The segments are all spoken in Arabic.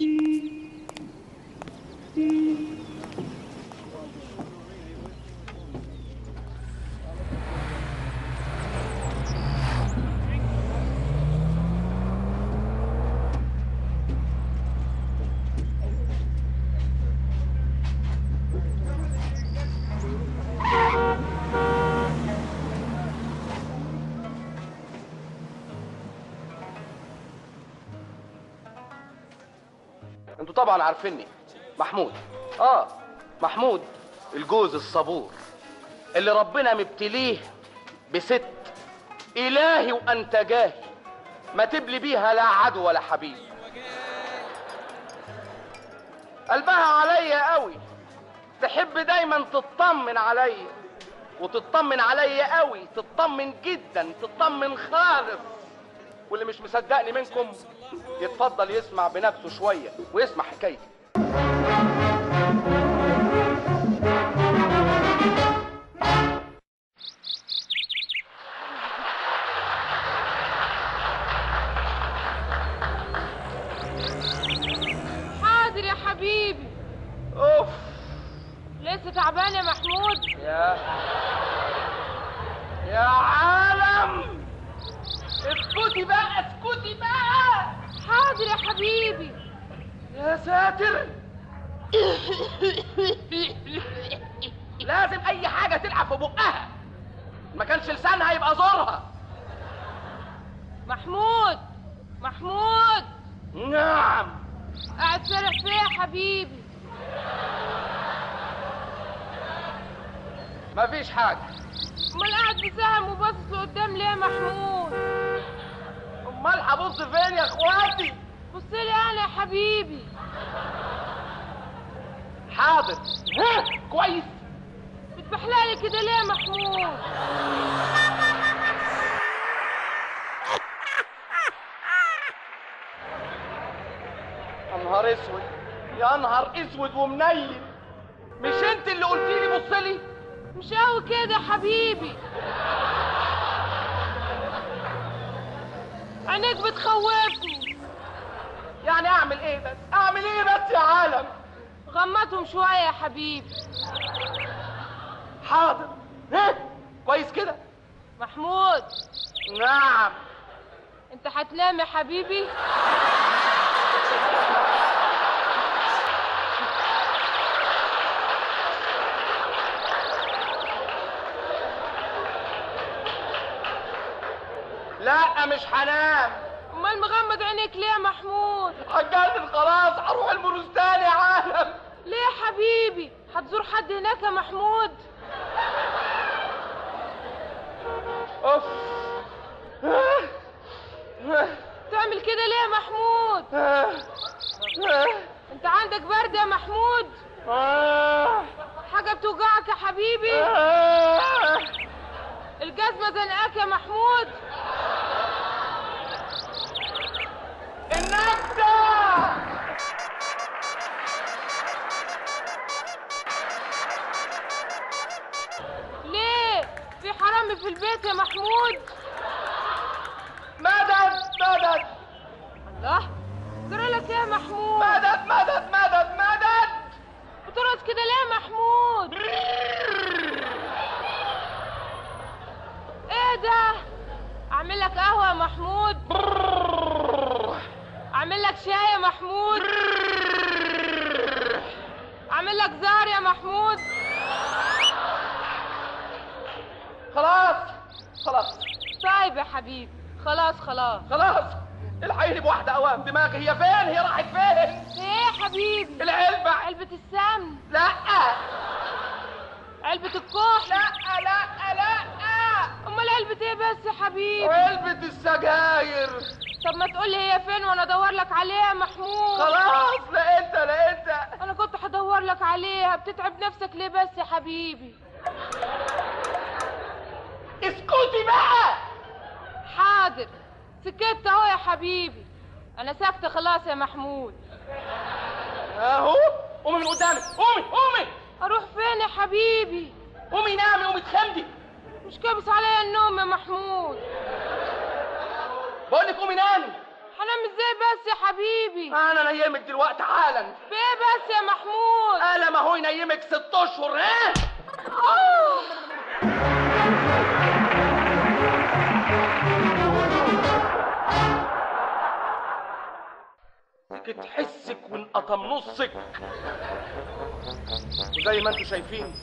أنتوا طبعا عارفيني. محمود. آه محمود الجوز الصبور اللي ربنا مبتليه بست إلهي وأنت جاهي ما تبلي بيها لا عدو ولا حبيب. قلبها عليا قوي تحب دايما تطمن عليا وتطمن عليا قوي تطمن جدا تطمن خالص. واللي مش مصدقني منكم يتفضل يسمع بنفسه شوية ويسمع حكايتي. حاضر يا حبيبي. أوف. لسه تعبان يا محمود؟ يا. يا عالم. اسكتي بقى اسكتي بقى. حاضر يا حبيبي. يا ساتر. لازم أي حاجة تلعب في بقها. ما كانش لسانها يبقى زورها. محمود محمود. نعم. قاعد سارح فيا يا حبيبي. مفيش حاجة. أمال قاعد بسهم وباصص لقدام ليه يا محمود؟ أمال هبص فين يا إخواتي؟ بص لي أنا يا حبيبي. حاضر. ها كويس. بتبحلقلي كده ليه يا محمود؟ يا نهار أسود. يا نهار أسود ومنيل. مش أنت اللي قلتي لي بص لي؟ مش قوي كده يا حبيبي. عينيك بتخوفني. يعني أعمل إيه بس؟ أعمل إيه بس يا عالم؟ غمضهم شوية يا حبيبي. حاضر. ها؟ كويس كده؟ محمود. نعم. أنت هتنام يا حبيبي؟ لا مش هنام أمال مغمض عينيك ليه يا محمود؟ هتجنن خلاص هروح المورستان يا عالم. ليه يا حبيبي؟ هتزور حد هناك يا محمود؟ أوف. تعمل كده ليه يا محمود؟ أنت عندك برد يا محمود؟ حاجة بتوجعك يا حبيبي؟ الجزمة زنقاك يا محمود؟ يا محمود اعمل لك شاي يا محمود. اعمل لك زهر يا محمود خلاص خلاص طيب يا حبيبي خلاص خلاص خلاص الحقيني بواحدة اوام دماغي هي فين هي راحت فين إيه يا حبيبي العلبة علبة السمن لا علبة الكحل لا لا لا أمال علبة إيه بس يا حبيبي؟ علبة السجاير. طب ما تقول لي هي فين وأنا أدور لك عليها يا محمود. خلاص لقيت لقيت أنا كنت هدور لك عليها. بتتعب نفسك ليه بس يا حبيبي؟ اسكتي بقى. حاضر. سكت أهو يا حبيبي. أنا ساكتة خلاص يا محمود. أهو. قومي من قدامي قومي قومي. أروح فين يا حبيبي؟ قومي نامي قومي اتخمدي مش كابس عليا النوم يا محمود. بقول لك قومي نامي هنام إزاي بس يا حبيبي؟ أنا نيمك دلوقتي حالا. بايه بس يا محمود؟ أنا ما هو ينيمك ست أشهر ها؟ آه. سكت حسك وانقطم نصك. وزي ما أنتوا شايفين.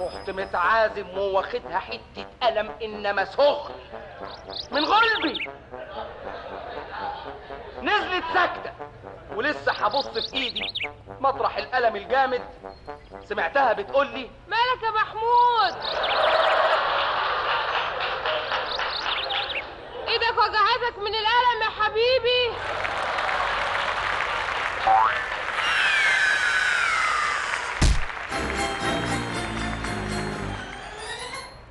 رحت متعازم وواخدها حتة قلم إنما سخن. من غلبي. نزلت ساكتة. ولسه هبص في إيدي مطرح القلم الجامد. سمعتها بتقول لي مالك يا محمود؟ إيدك وجعتك من القلم يا حبيبي.